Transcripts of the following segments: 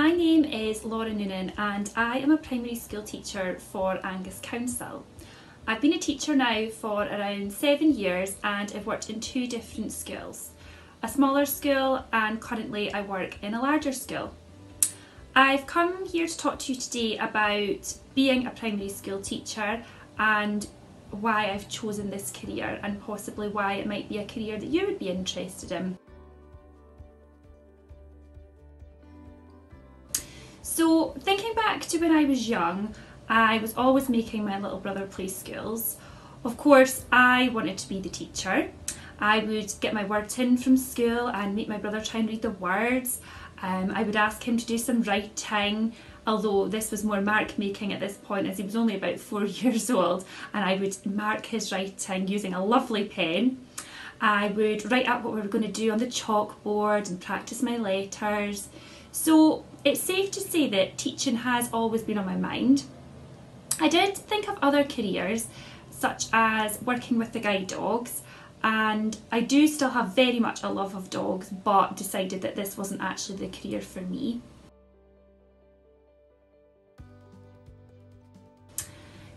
My name is Laura Noonan and I am a primary school teacher for Angus Council. I've been a teacher now for around seven years and I've worked in two different schools, a smaller school and currently I work in a larger school. I've come here to talk to you today about being a primary school teacher and why I've chosen this career and possibly why it might be a career that you would be interested in. So thinking back to when I was young, I was always making my little brother play schools. Of course, I wanted to be the teacher. I would get my words in from school and make my brother try and read the words. Um, I would ask him to do some writing, although this was more mark making at this point as he was only about four years old, and I would mark his writing using a lovely pen. I would write up what we were going to do on the chalkboard and practice my letters. So it's safe to say that teaching has always been on my mind. I did think of other careers such as working with the guide dogs and I do still have very much a love of dogs but decided that this wasn't actually the career for me.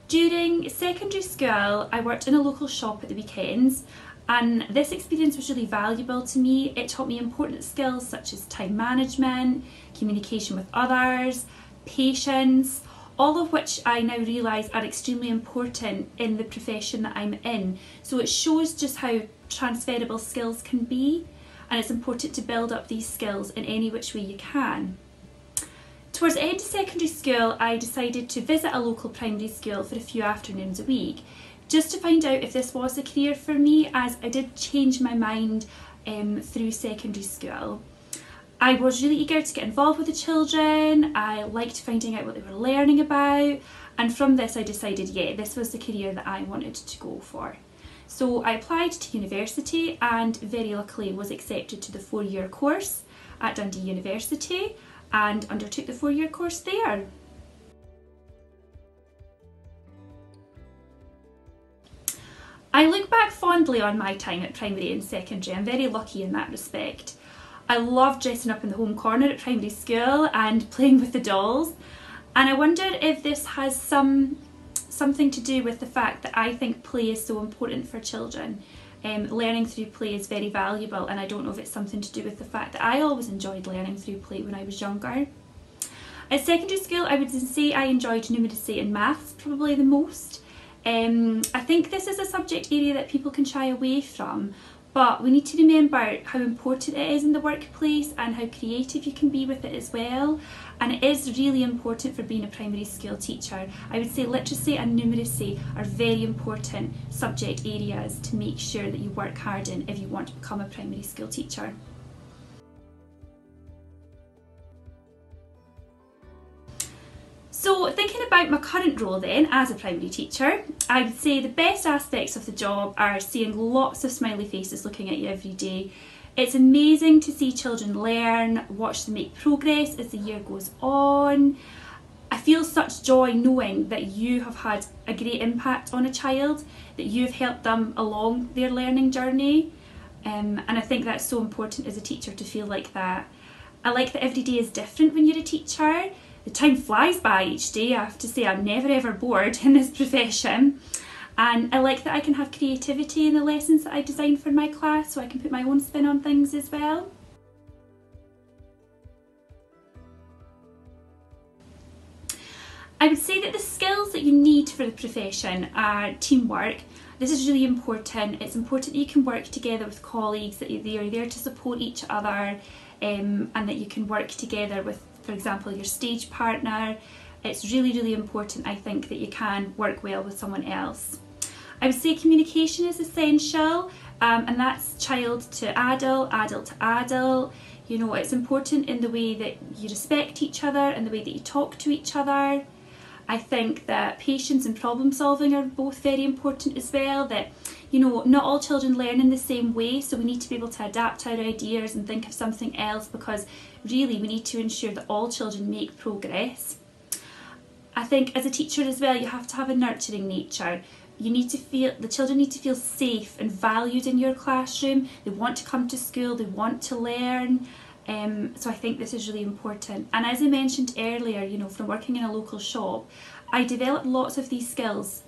During secondary school I worked in a local shop at the weekends and this experience was really valuable to me. It taught me important skills such as time management, communication with others, patience, all of which I now realise are extremely important in the profession that I'm in. So it shows just how transferable skills can be and it's important to build up these skills in any which way you can. Towards the end of secondary school I decided to visit a local primary school for a few afternoons a week just to find out if this was a career for me as I did change my mind um, through secondary school. I was really eager to get involved with the children, I liked finding out what they were learning about and from this I decided yeah this was the career that I wanted to go for. So I applied to university and very luckily was accepted to the four-year course at Dundee University and undertook the four-year course there. I look back fondly on my time at primary and secondary. I'm very lucky in that respect. I loved dressing up in the home corner at primary school and playing with the dolls. And I wonder if this has some something to do with the fact that I think play is so important for children. Um, learning through play is very valuable and I don't know if it's something to do with the fact that I always enjoyed learning through play when I was younger. At secondary school I would say I enjoyed numeracy and maths probably the most. Um, I think this is a subject area that people can shy away from, but we need to remember how important it is in the workplace and how creative you can be with it as well. And it is really important for being a primary school teacher. I would say literacy and numeracy are very important subject areas to make sure that you work hard in if you want to become a primary school teacher. So thinking about my current role then as a primary teacher, I would say the best aspects of the job are seeing lots of smiley faces looking at you every day. It's amazing to see children learn, watch them make progress as the year goes on. I feel such joy knowing that you have had a great impact on a child, that you've helped them along their learning journey. Um, and I think that's so important as a teacher to feel like that. I like that every day is different when you're a teacher the time flies by each day. I have to say I'm never ever bored in this profession. And I like that I can have creativity in the lessons that I design for my class so I can put my own spin on things as well. I would say that the skills that you need for the profession are teamwork. This is really important. It's important that you can work together with colleagues, that they are there to support each other um, and that you can work together with for example, your stage partner. It's really, really important, I think, that you can work well with someone else. I would say communication is essential, um, and that's child to adult, adult to adult. You know, it's important in the way that you respect each other and the way that you talk to each other. I think that patience and problem solving are both very important as well, that you know, not all children learn in the same way, so we need to be able to adapt our ideas and think of something else because really we need to ensure that all children make progress. I think as a teacher as well, you have to have a nurturing nature. You need to feel, the children need to feel safe and valued in your classroom. They want to come to school, they want to learn. Um, so I think this is really important. And as I mentioned earlier, you know, from working in a local shop, I developed lots of these skills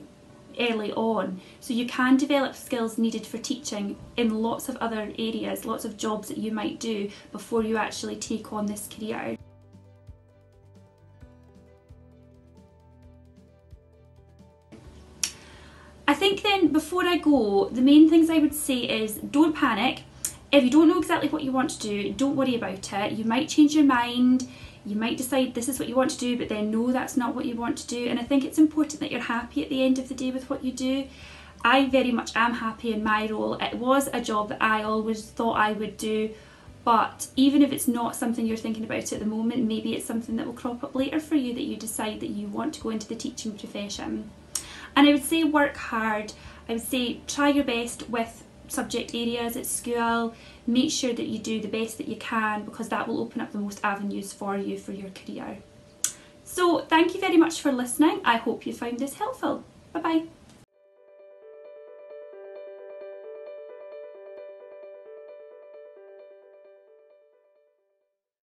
early on. So you can develop skills needed for teaching in lots of other areas, lots of jobs that you might do before you actually take on this career. I think then before I go, the main things I would say is don't panic. If you don't know exactly what you want to do, don't worry about it. You might change your mind, you might decide this is what you want to do, but then no, that's not what you want to do. And I think it's important that you're happy at the end of the day with what you do. I very much am happy in my role. It was a job that I always thought I would do, but even if it's not something you're thinking about at the moment, maybe it's something that will crop up later for you that you decide that you want to go into the teaching profession. And I would say work hard. I would say try your best with subject areas at school. Make sure that you do the best that you can because that will open up the most avenues for you for your career. So thank you very much for listening. I hope you found this helpful. Bye bye.